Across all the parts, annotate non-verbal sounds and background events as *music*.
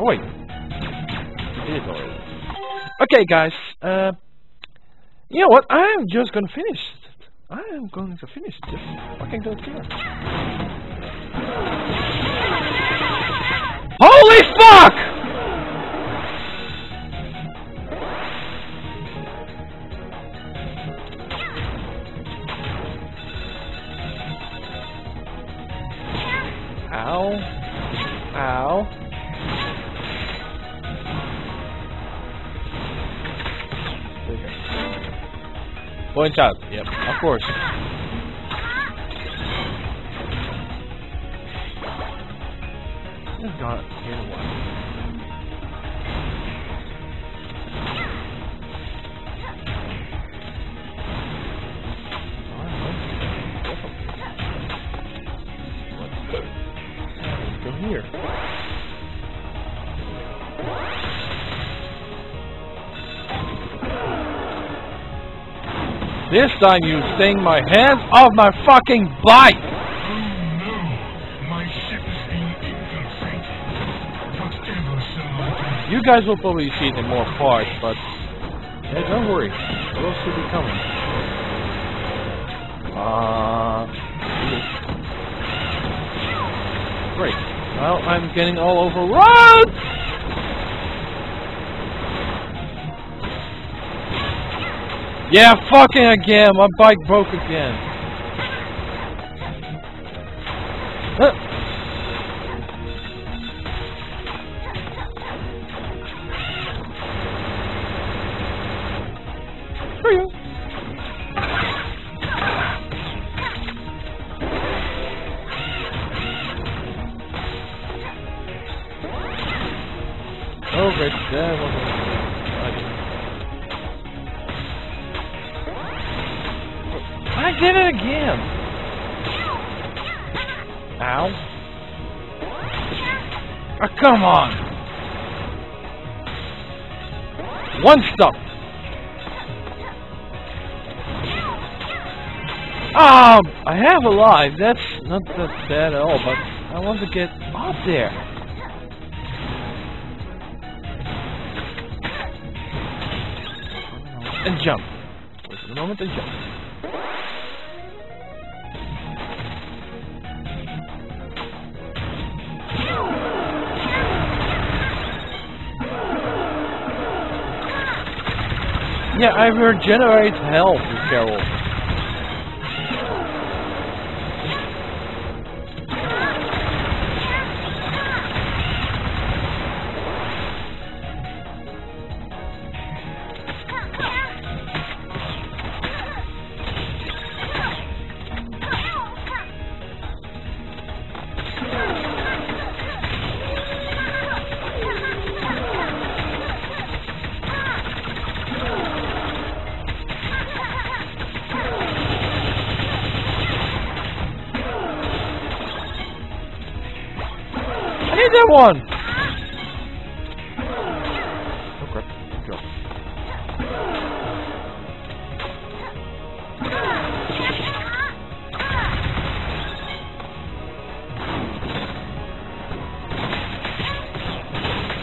Oh wait. It is already. Okay, guys. Uh, you know what? I am just gonna finish. I am going to finish this fucking don't care. Holy fuck! Ow. Ow. Point out. Yep, of course. Just got here one. Let's here. This time you sting my hands off my fucking bike! You guys will probably see it in more parts, but yeah, don't worry, it'll still be coming. Uh, great. Well, I'm getting all overrun. Yeah, fucking again. My bike broke again. Uh. You. Oh, great. That wasn't. Did it again. Ow. Oh, come on. One stop. Um, I have a life. That's not that bad at all, but I want to get up there. And jump. Wait moment and jump. Yeah, I regenerate health, Carol. Need that one! Oh uh, crap. Go.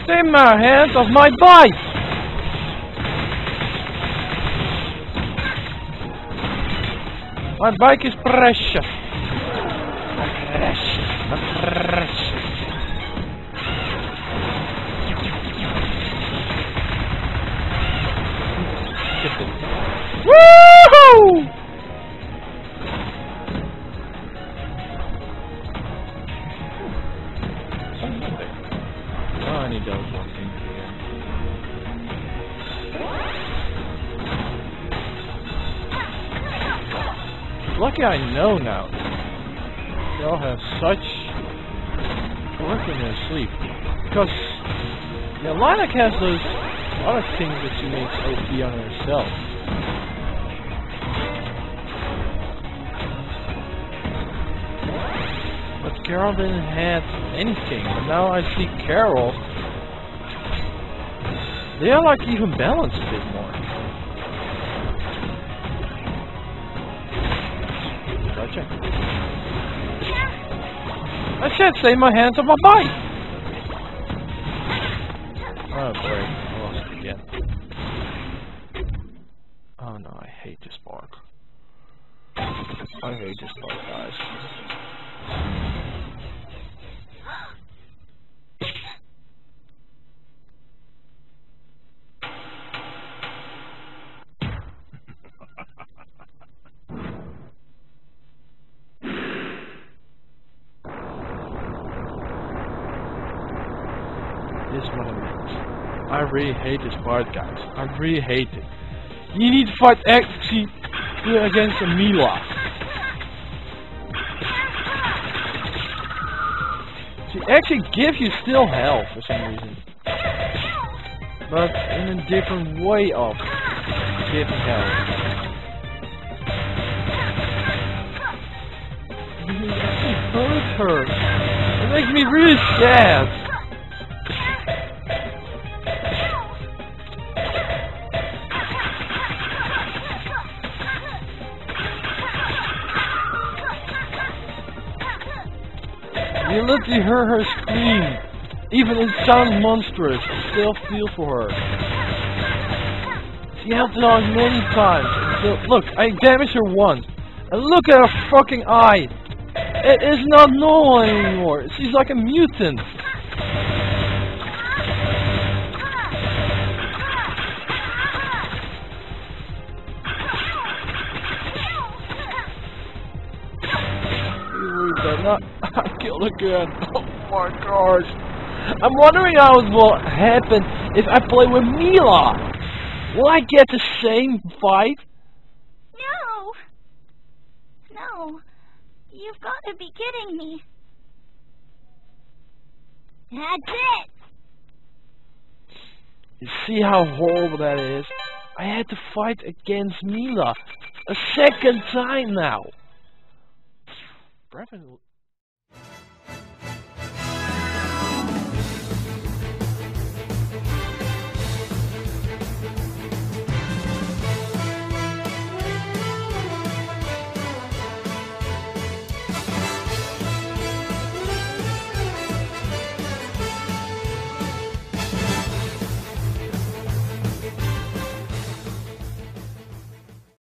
Stay my hands off my bike! My bike is precious. Precious. Precious. Woohoo! Oh, I need those in here. Lucky I know now. They all have such work in their sleep. Because, yeah, Lilac has those a lot of things that she makes OP on herself. Carol didn't have anything. But now I see Carol. They are like even balanced a bit more. Gotcha. I said save my hands on my bike. Oh boy, I lost it again. Oh no, I hate this part. I hate this part, guys. Is what I meant. I really hate this part, guys. I really hate it. You need to fight actually against a Milla. She actually gives you still health for some reason. But in a different way of giving actually hurt her. It makes me really sad. You literally heard her scream. Even it sounds monstrous. I still feel for her. She helped us out many times. So, look, I damaged her once. And look at her fucking eye. It is not normal anymore. She's like a mutant. Better not. I killed again. *laughs* Oh my gosh. I'm wondering how it will happen if I play with Milla. Will I get the same fight? No! No. You've got to be kidding me. That's it! You see how horrible that is? I had to fight against Milla a second time now. Brevon